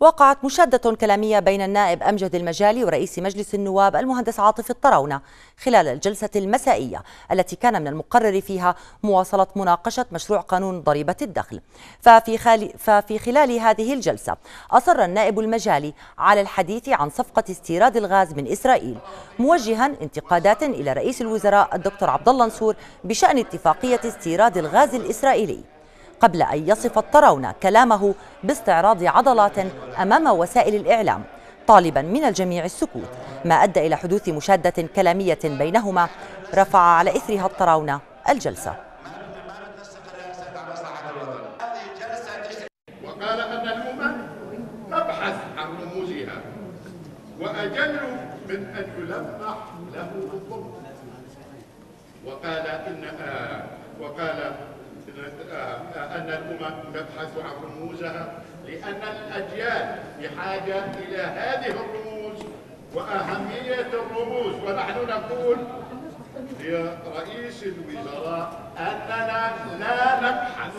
وقعت مشادة كلامية بين النائب أمجد المجالي ورئيس مجلس النواب المهندس عاطف الطراونة خلال الجلسة المسائية التي كان من المقرر فيها مواصلة مناقشة مشروع قانون ضريبة الدخل. ففي, خال... ففي خلال هذه الجلسة أصر النائب المجالي على الحديث عن صفقة استيراد الغاز من إسرائيل موجها انتقادات إلى رئيس الوزراء الدكتور عبد الله نصور بشأن اتفاقية استيراد الغاز الإسرائيلي. قبل أن يصف الطراونة كلامه باستعراض عضلات أمام وسائل الإعلام طالبا من الجميع السكوت. ما أدى إلى حدوث مشادة كلامية بينهما رفع على إثرها الطراونة الجلسة. وقال وأجل من أن يلمح له الظلم وقال إن آه وقال أن الأمم تبحث عن رموزها لأن الأجيال بحاجة إلى هذه الرموز وأهمية الرموز. ونحن نقول لرئيس الوزراء أننا لا نبحث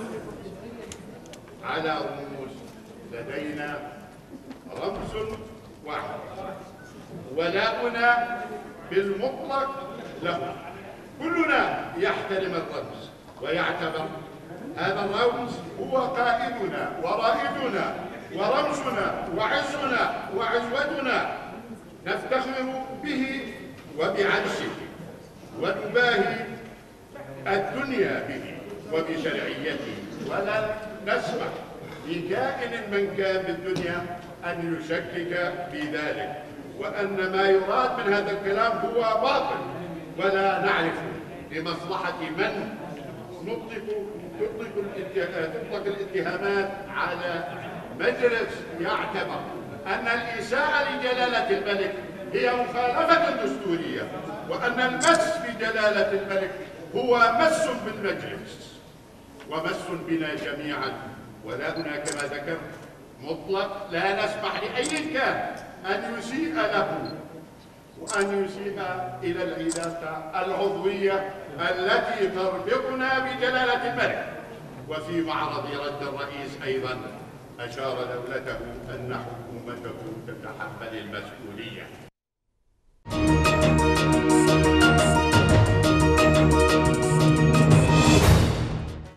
على رموز. لدينا رمز واحد ولاؤنا بالمطلق له. كلنا يحترم الرمز ويعتبر هذا الرمز هو قائدنا ورائدنا ورمزنا وعزنا وعزوتنا نفتخر به وبعرشه ونباهي الدنيا به وبشرعيته. ولن نسمح لكائن من كان بالدنيا أن يشكك في ذلك وأن ما يراد من هذا الكلام هو باطل ولا نعرف لمصلحة من نطلق تطلق تطلق الاتهامات على مجلس يعتبر أن الإساءة لجلالة الملك هي مخالفة دستورية وأن المس بجلالة الملك هو مس بالمجلس ومس بنا جميعا. ولا هنا كما ذكرت مطلق لا نسمح لأي كان أن يسيء له. وأن يسيء إلى العلاقة العضوية التي تربطنا بجلالة الملك. وفي معرض رد الرئيس أيضا أشار دولته أن حكومته تتحمل المسؤولية.